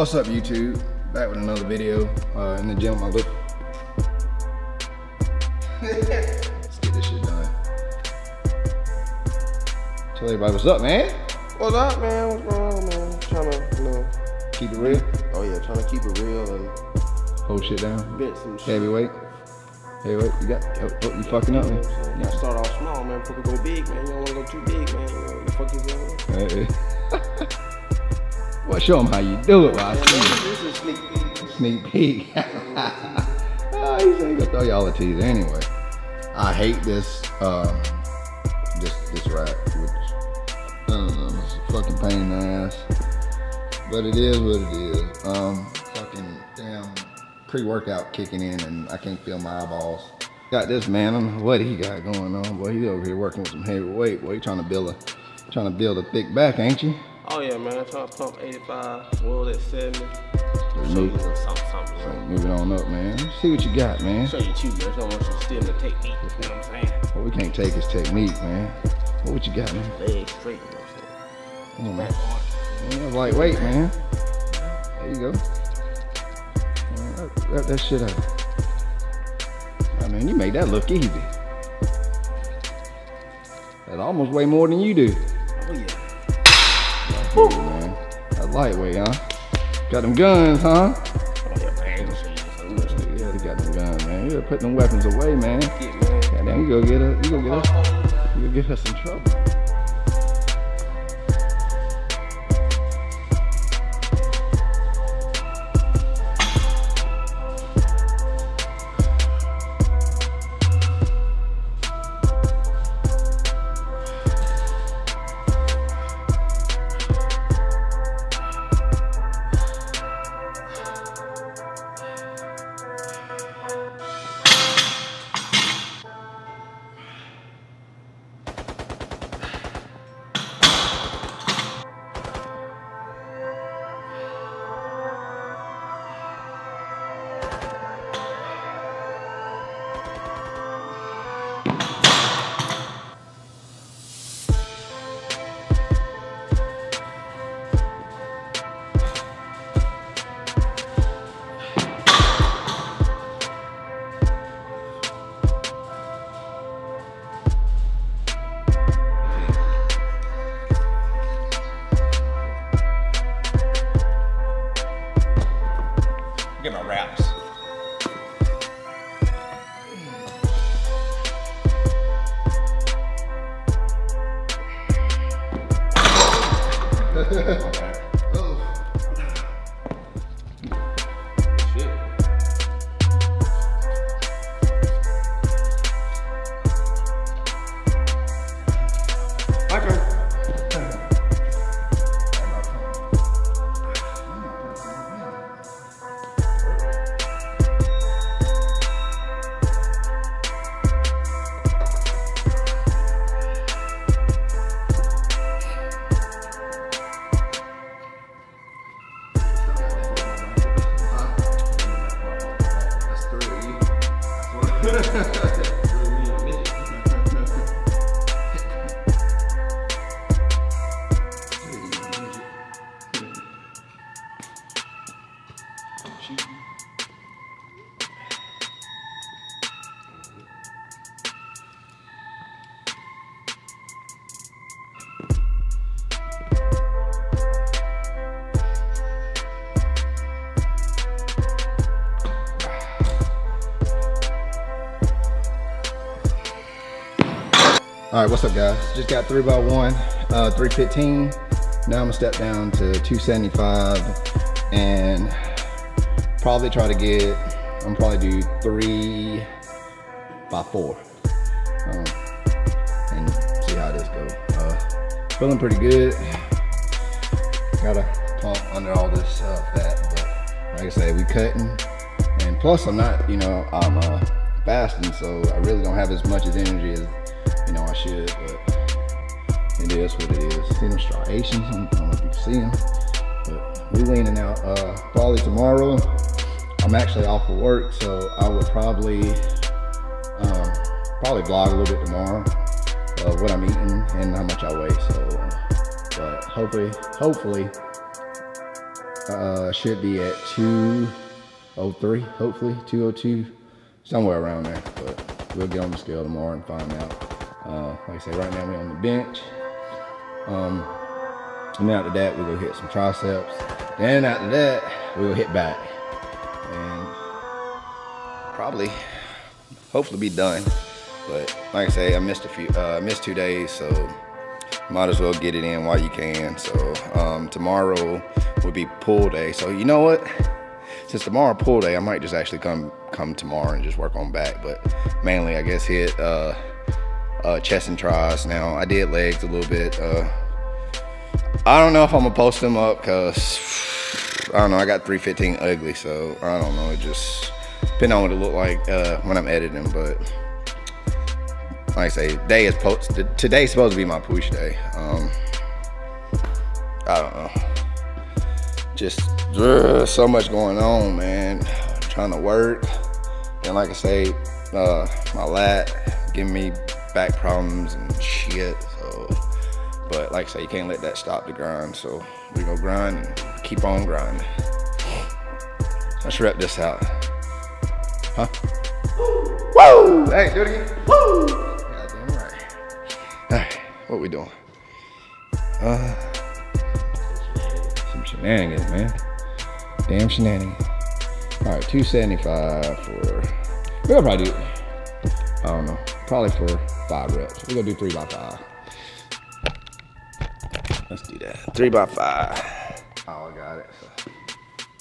What's up YouTube? Back with another video uh, in the gym. I look. Let's get this shit done. Tell everybody what's up, man. What's up, man? What's going on, man? Trying to, you know, Keep it real. oh yeah, trying to keep it real and Hold shit down. bench some shit. Heavyweight. Heavyweight. You got. Oh, oh, you fucking up, man. know what I'm saying? You gotta start off small, man. Before we go big, man. You don't wanna go too big, man. You know the fuck is going on? Hey. well, show them how you do it while I see you. this is a sneak peek. sneak peek. oh, he's ain't gonna throw y'all a teaser anyway. I hate this um this this rap, which I don't know, it's a fucking pain in the ass. But it is what it is. Um fucking damn pre-workout kicking in and I can't feel my eyeballs. Got this man, I don't know what he got going on. Boy, he over here working with some heavyweight. Boy, he trying to build a trying to build a thick back, ain't you? Oh yeah, man. I Trying to pump 85, world at 70. Show you move. something, something, So man. moving on up, man. See what you got, man. Show you too, man. Don't want you to steal the technique. You know what I'm saying? What we can't take is technique, man. What what you got, man? Legs straight, you know what I'm saying? Come on, man. Yeah, lightweight, man. There you go. Man, Wrap, wrap that shit up. Ah, I mean, you made that look easy. That almost way more than you do. Man. That lightweight, huh? Got them guns, huh? Yeah, Yeah, they got them guns, man. You gotta put them weapons away, man. get, man. Goddamn, you go get her. You go get her. You go get her some trouble. All right, what's up, guys? Just got three by one, uh, 315. Now I'm gonna step down to 275 and probably try to get, I'm probably do three by four. Um, and see how this goes. Uh, feeling pretty good. Gotta pump under all this uh, fat, but like I say, we cutting. And plus I'm not, you know, I'm uh, fasting, so I really don't have as much as energy as you know I should, but it is what it is. See them striations? I don't know if you can see them, but we're leaning out. Uh, probably tomorrow. I'm actually off of work, so I would probably um, probably vlog a little bit tomorrow of what I'm eating and how much I weigh. So, uh, but hopefully, hopefully, uh, should be at 203, hopefully 202, somewhere around there. But we'll get on the scale tomorrow and find out. Uh, like I say, right now we're on the bench. Um, and after that, we'll go hit some triceps. Then after that, we'll hit back. And probably, hopefully be done. But like I say, I missed a few, uh, missed two days, so might as well get it in while you can. So um, tomorrow will be pull day. So you know what? Since tomorrow pull day, I might just actually come come tomorrow and just work on back. But mainly, I guess hit uh, uh, chest and tries. Now I did legs a little bit. Uh, I don't know if I'm gonna post them up because I don't know. I got 315 ugly, so I don't know. It just depending on what it look like uh, when I'm editing, but like I say, day is post. Today's supposed to be my push day. Um, I don't know. Just uh, so much going on, man. trying to work, and like I say, uh, my lat giving me back problems and shit. So, but like I say, you can't let that stop the grind. So we go grind and keep on grinding. Let's wrap this out. Huh? Woo! Hey, do it again. Woo! Goddamn right. Alright, what we doing? Uh, some shenanigans, man. Damn shenanigans. Alright, 275 for, we'll probably do, I don't know, probably for five reps. We're gonna do three by five. Let's do that. Three by five. Oh, I got it.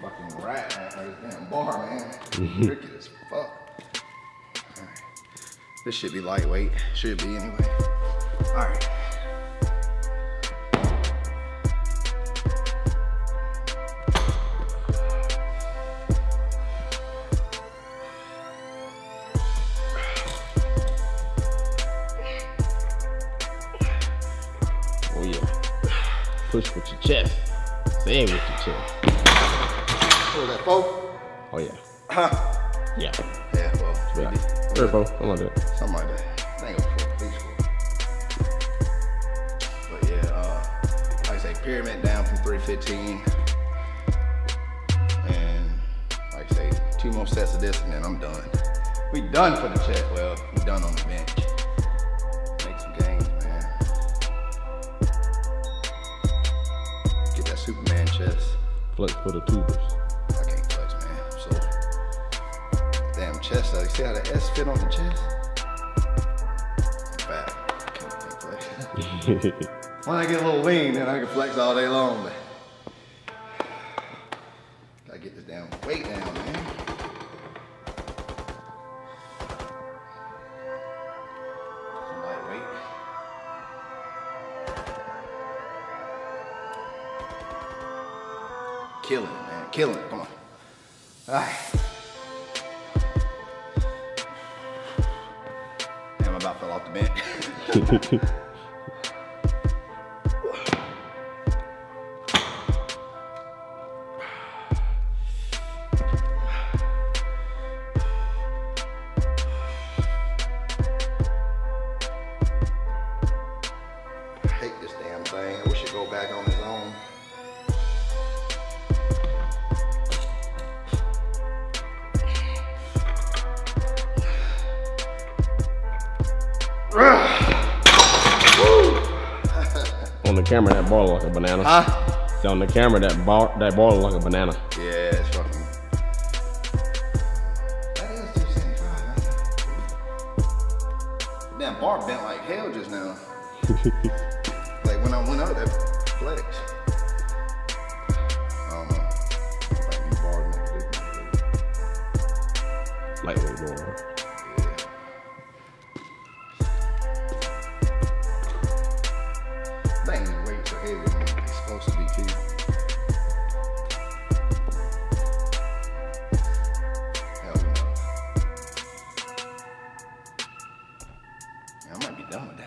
Fucking rat, man. This damn bar, man. Tricky as fuck. This should be lightweight. Should be anyway. All right. Push with your chest. Say with your chest. What was that, four? Oh yeah. Huh? Yeah. Yeah, well, maybe. Third four. I'm gonna do it. Something like that. I think it was four, at four. But yeah, uh, like I say, pyramid down from 315. And like I say, two more sets of this and then I'm done. We done for the chest. Well, we done on the bench. Superman chest. Flex for the tubers. I can't flex, man. So, damn chest. Like, see how the S fit on the chest? Fat. Can't, can't flex. when I get a little lean, then I can flex all day long. But gotta get this damn weight down, man. Killing it, man. Killing it. Come on. All right. Damn, I about fell off the bench. On the camera, that ball like a banana. Huh? See, On the camera, that bar, that ball like a banana. Yeah, it's fucking. That is 275, man. Damn bar bent like hell just now.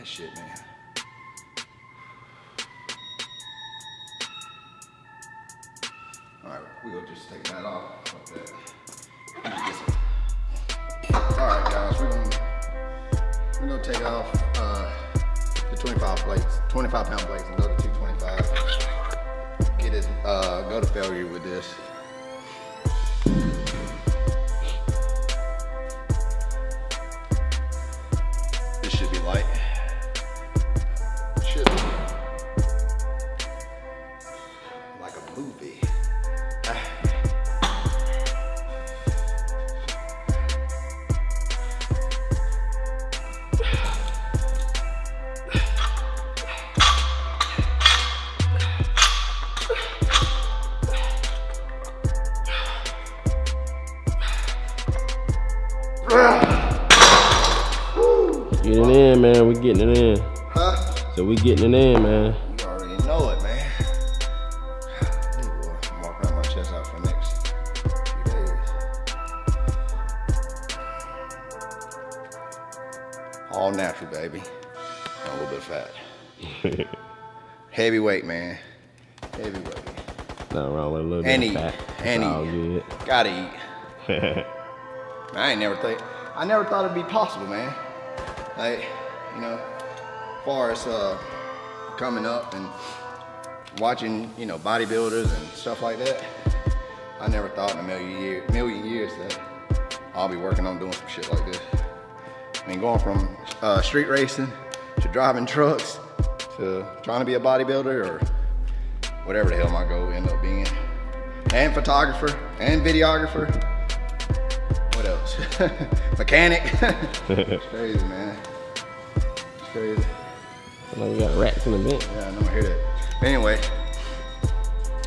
that shit, man. Alright, we gonna just take that off. Fuck that. Let me get some- all right, guys, we're gonna we're gonna take off uh, the 25 plates, 25 pound plates, and go to 225. Get this, uh, go to failure with. This So we getting it in, man. You already know it, man. Hey, boy, I'm walking out my chest out for the next few days. All natural, baby. And a little bit of fat. Heavyweight, man. Heavyweight. Nothing wrong with a little And bit eat. of fat. And all eat. good. Gotta eat. I ain't never think. I never thought it'd be possible, man. Like, you know, far as uh, coming up and watching, you know, bodybuilders and stuff like that, I never thought in a million years, million years that I'll be working on doing some shit like this. I mean, going from uh, street racing to driving trucks to trying to be a bodybuilder or whatever the hell my goal end up being, and photographer and videographer. What else? Mechanic. it's crazy, man. It's crazy. Like we got racks in the bench. Yeah, I know I hear that. Anyway,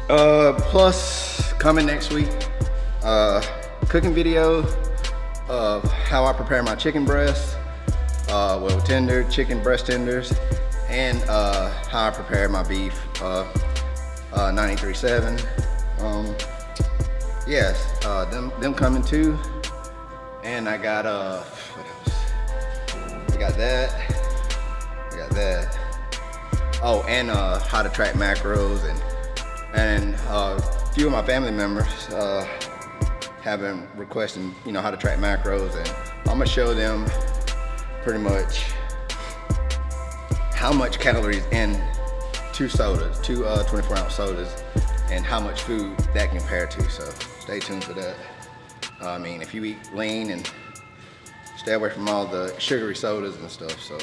uh, plus coming next week, uh, cooking video of how I prepare my chicken breast, uh, well, tender, chicken breast tenders, and uh, how I prepare my beef, uh, uh, 93.7. Um, yes, uh, them, them coming too. And I got, uh? I got that. I got that. Oh, and uh, how to track macros and and uh, a few of my family members uh, have been requesting, you know, how to track macros, and I'm gonna show them pretty much how much calories in two sodas, two uh, 24 ounce sodas, and how much food that can compare to. So stay tuned for that. I mean, if you eat lean and stay away from all the sugary sodas and stuff, so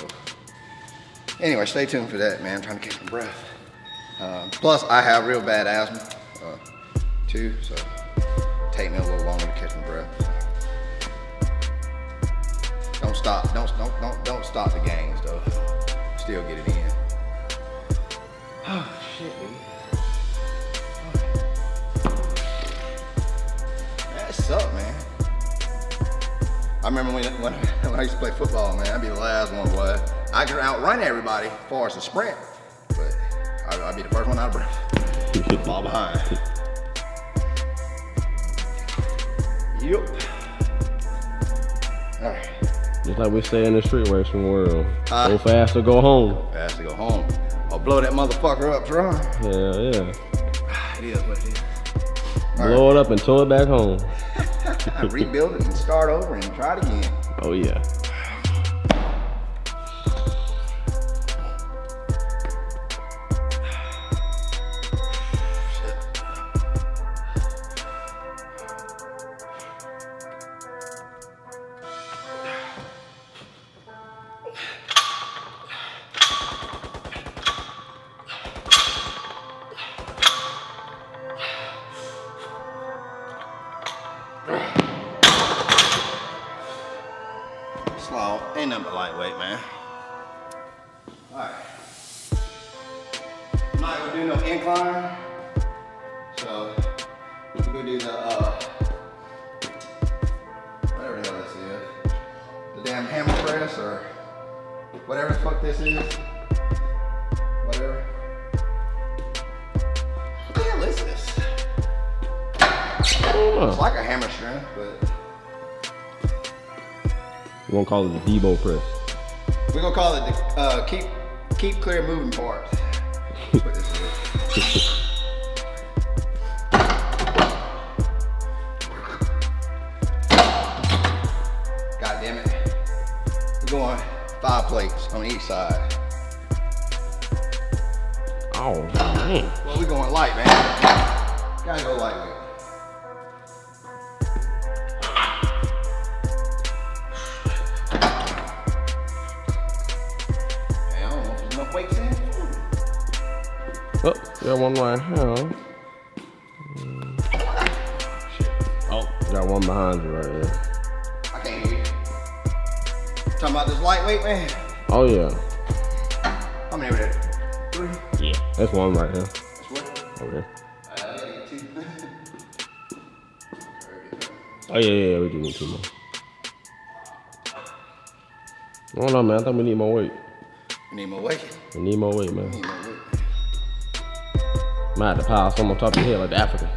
anyway, stay tuned for that, man. I'm trying to catch my breath. Uh, plus, I have real bad asthma uh, too, so take me a little longer to catch my breath. Don't stop. Don't don't don't don't stop the gains though. Still get it in. Oh shit, dude. That sucked, man. I remember when, when, when I used to play football, man, I'd be the last one, boy. I can outrun everybody as far as the sprint, but I, I'd be the first one out of breath. Fall behind. Yep. All right. Just like we say in the street racing world. Uh, go fast or go home. Have to go home. Or blow that motherfucker up, Tron. Yeah, yeah. It is what it is. All Blow it up and tow it back home. right. Rebuild it and start over and try it again. Oh yeah. So we're gonna do the uh whatever the hell this is. The damn hammer press or whatever the fuck this is. Whatever. What the hell is this? I don't know. It's like a hammer strength, but We're gonna call it the Debo press. We're gonna call it the uh, keep keep clear moving parts. That's what this is. God damn it. We're going five plates on each side. Oh man. Well, we going light, man. Got one right here. Oh, got one behind you right there. I can't hear you. Talking about this lightweight, man. Oh yeah. How many over there? Three? Yeah. That's one right here. That's what? Over there. Uh, I two. Oh yeah, yeah, yeah, we do need two more. I don't know, man. I think we need more weight. We need more weight. We need more weight, man. Might have to pile some on top of your head like the African.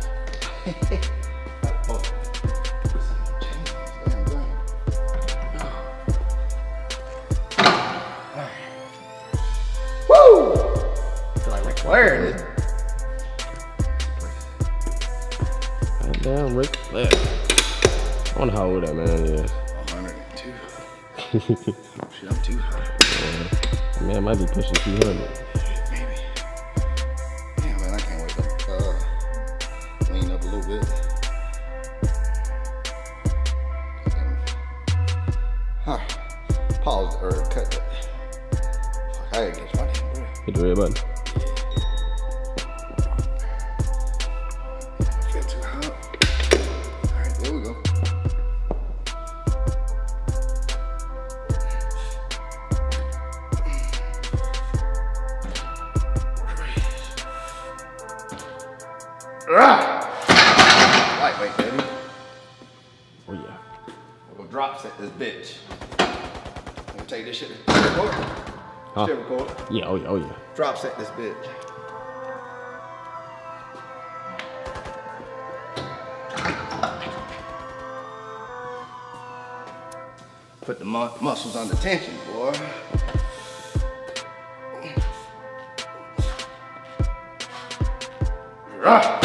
Put some chains on this damn thing. Woo! Feel like Ric Flair in it. Ric Flair. I wonder how old that man is. 102. Shit, I'm too high. man might be pushing 200. Huh? Still. Yeah, oh yeah, oh yeah. Drop set this bitch. Put the mu- muscles under tension, boy. Rah!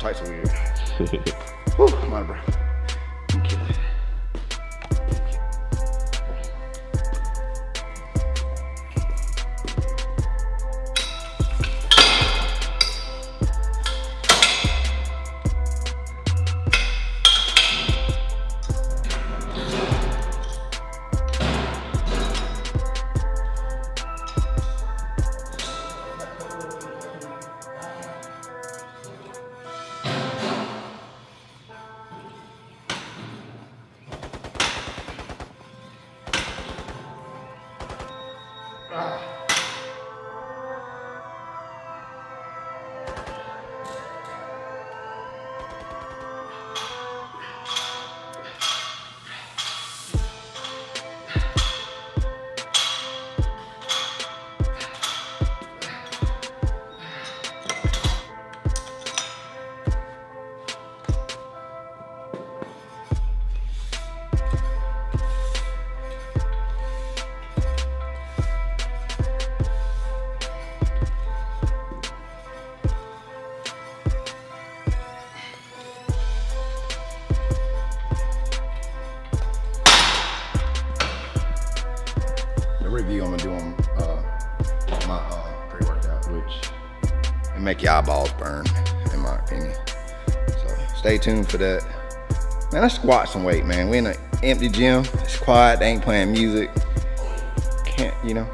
Types of weird. Eyeballs burn, in my opinion. So stay tuned for that. Man, let's squat some weight, man. We in an empty gym. It's quiet. They ain't playing music. Can't, you know.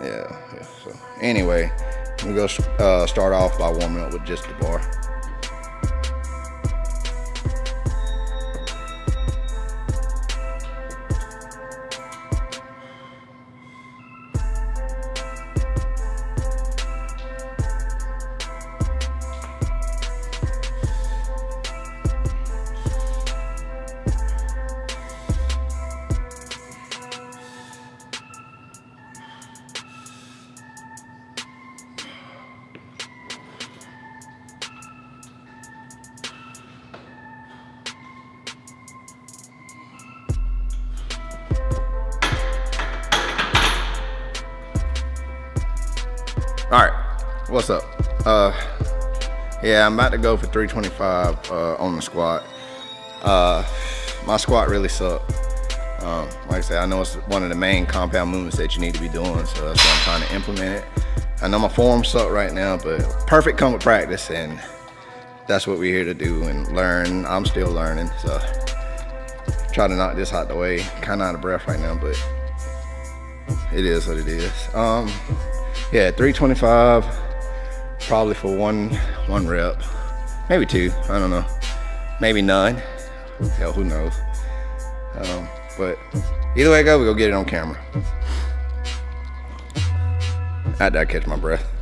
Yeah. yeah. So anyway, we go uh, start off by warming up with just the bar. Yeah, I'm about to go for 325 uh, on the squat. Uh, my squat really sucked. Um, like I said, I know it's one of the main compound movements that you need to be doing, so that's why I'm trying to implement it. I know my form suck right now, but perfect come with practice, and that's what we're here to do and learn. I'm still learning, so try to knock this out the way. Kind of out of breath right now, but it is what it is. Um, yeah, 325, probably for one one rep, maybe two. I don't know, maybe none. Hell, who knows? Um, but either way I go, we go get it on camera. I to catch my breath.